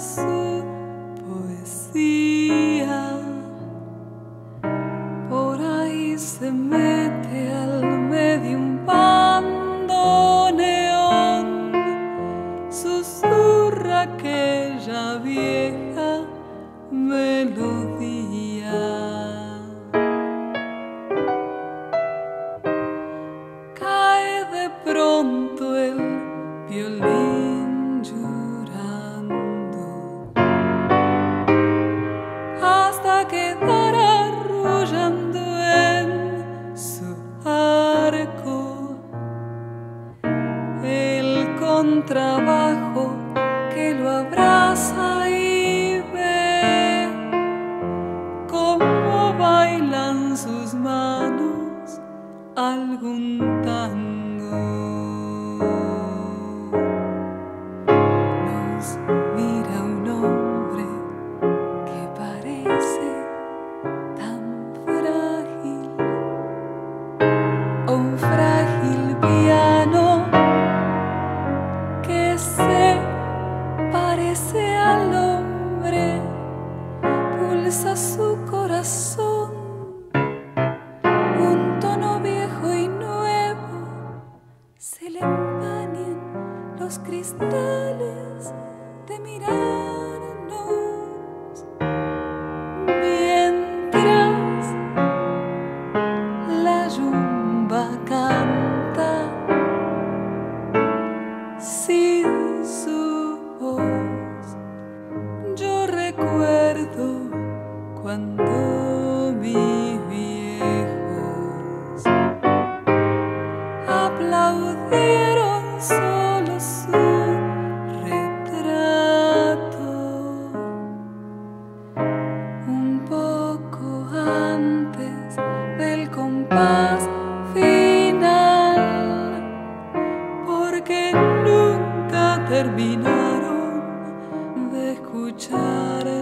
su poesía. Por ahí se mete al medio un bandoneón, susurra aquella vieja melodía. Cae de pronto el violín. El contrabajo que lo abraza y ve cómo bailan sus manos algún tango. Parece al hombre, pulsa su corazón, un tono viejo y nuevo, se le empañan los cristales de mirarnos, cuando mis viejos aplaudieron solo su retrato. Un poco antes del compás final porque nunca terminaron de escuchar